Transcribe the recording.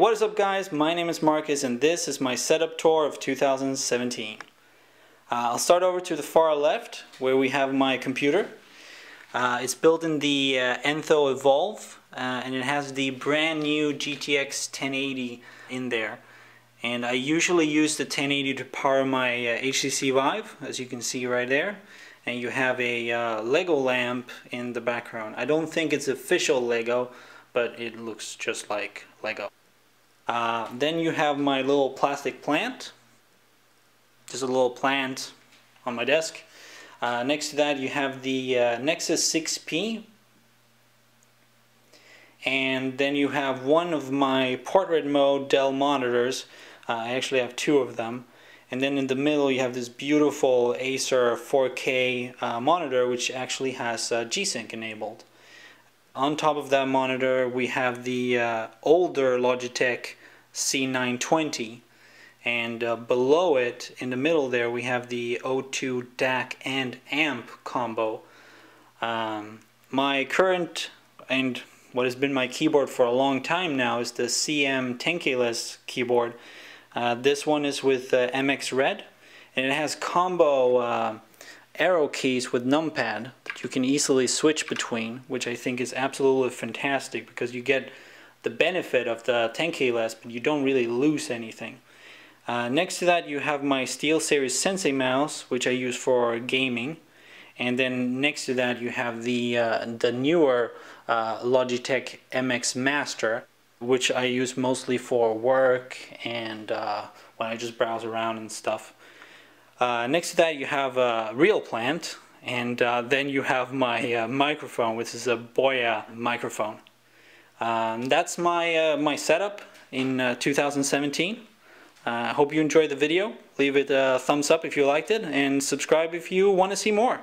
What is up guys, my name is Markus and this is my setup tour of 2017. Uh, I'll start over to the far left where we have my computer. Uh, it's built in the uh, Enthoo Evolv uh, and it has the brand new GTX 1080 in there. And I usually use the 1080 to power my HTC uh, Vive as you can see right there. And you have a uh, Lego lamp in the background. I don't think it's official Lego but it looks just like Lego. Uh, then you have my little plastic plant. Just a little plant on my desk. Uh, next to that you have the uh, Nexus 6P. And then you have one of my portrait mode Dell monitors. Uh, I actually have two of them. And then in the middle you have this beautiful Acer 4K uh, monitor which actually has G-Sync enabled. On top of that monitor we have the uh, older Logitech C920 and uh, below it in the middle there we have the O2 DAC and amp combo. Um, my current and what has been my keyboard for a long time now is the CM 10Keyless keyboard. Uh, this one is with uh, MX Red and it has combo uh, arrow keys with numpad that you can easily switch between which I think is absolutely fantastic because you get the benefit of the 10Keyless, but you don't really lose anything. Uh, next to that you have my SteelSeries Sensei mouse, which I use for gaming. And then next to that you have the, uh, the newer uh, Logitech MX Master, which I use mostly for work and uh, when I just browse around and stuff. Uh, next to that you have a real plant, and uh, then you have my microphone, which is a Boya microphone. Um, that's my, uh, my setup in uh, 2017. I uh, hope you enjoyed the video. Leave it a thumbs up if you liked it and subscribe if you want to see more.